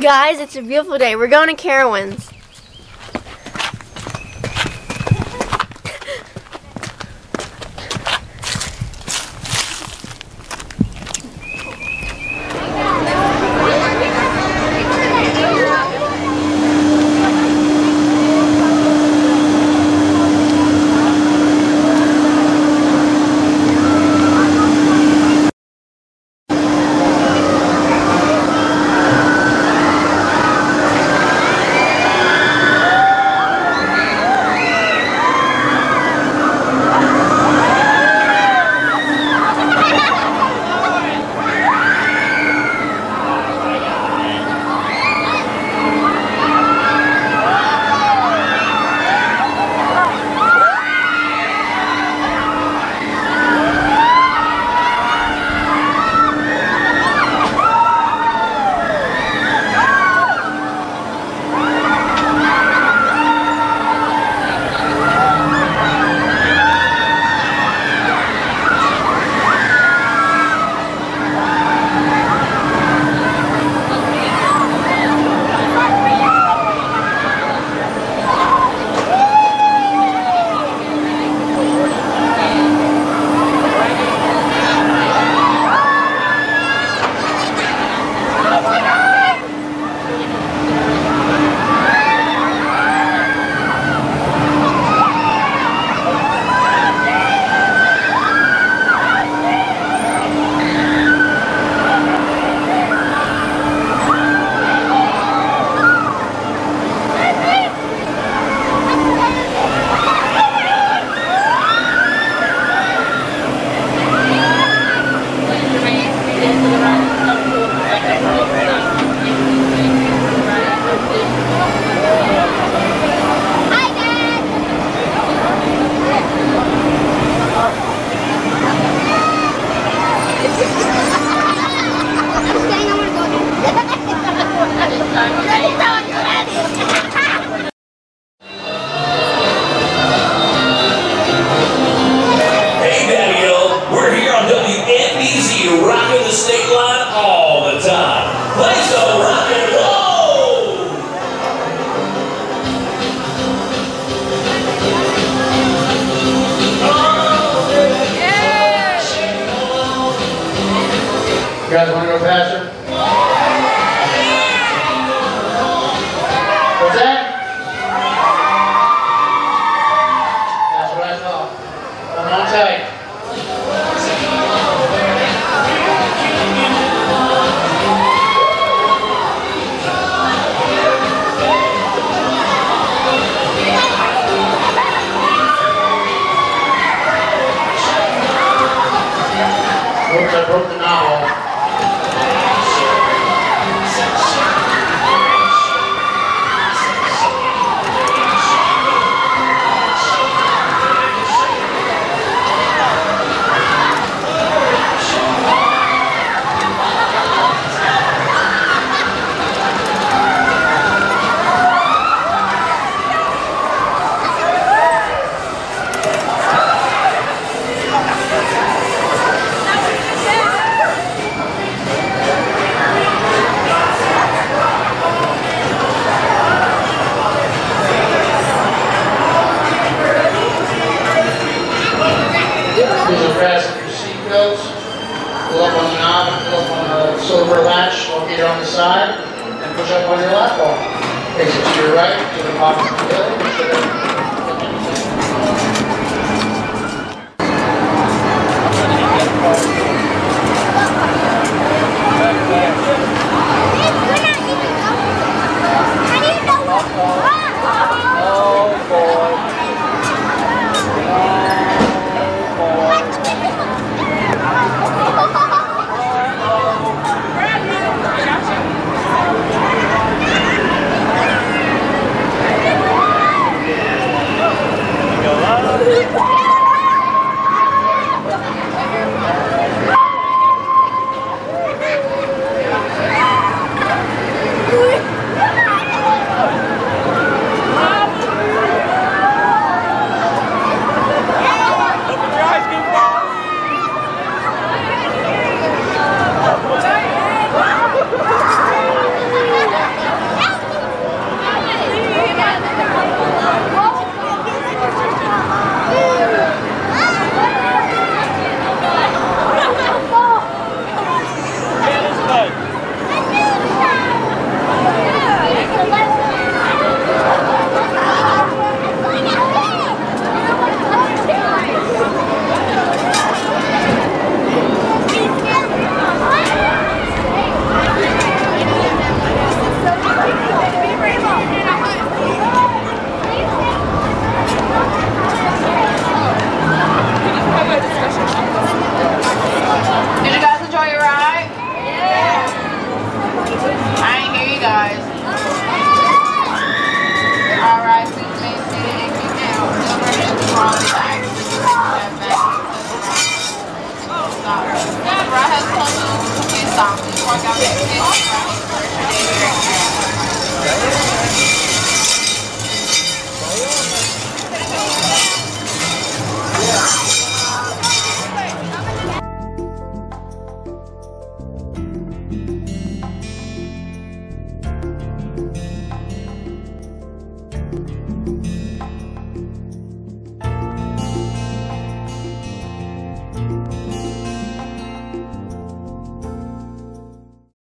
Guys, it's a beautiful day. We're going to Carowinds. Guys want to go faster? Silver latch located on the side, and push up on your lap bar. Faces to your right, to the bottom of the hill.